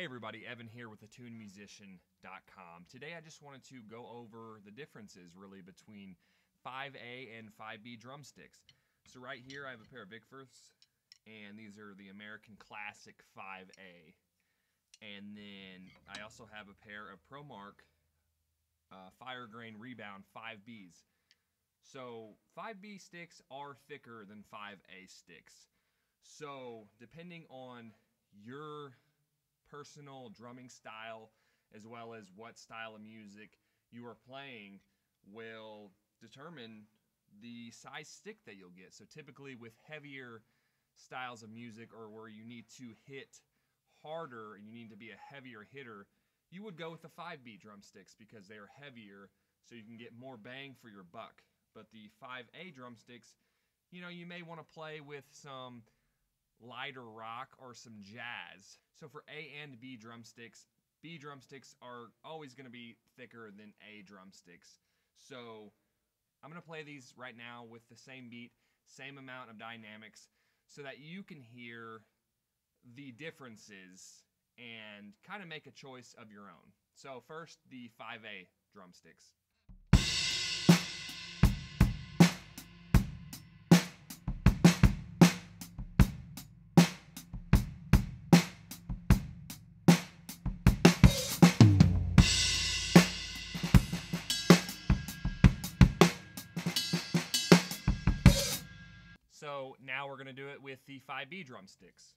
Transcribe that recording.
Hey everybody, Evan here with AttuneMusician.com. Today I just wanted to go over the differences really between 5A and 5B drumsticks. So right here I have a pair of Vic Firths and these are the American Classic 5A. And then I also have a pair of ProMark uh, FireGrain Rebound 5Bs. So 5B sticks are thicker than 5A sticks. So depending on your personal drumming style as well as what style of music you are playing will determine the size stick that you'll get. So typically with heavier styles of music or where you need to hit harder and you need to be a heavier hitter, you would go with the 5B drumsticks because they are heavier so you can get more bang for your buck. But the 5A drumsticks, you know, you may want to play with some lighter rock or some jazz. So for A and B drumsticks, B drumsticks are always going to be thicker than A drumsticks. So I'm going to play these right now with the same beat, same amount of dynamics, so that you can hear the differences and kind of make a choice of your own. So first, the 5A drumsticks. So now we're going to do it with the 5B drumsticks.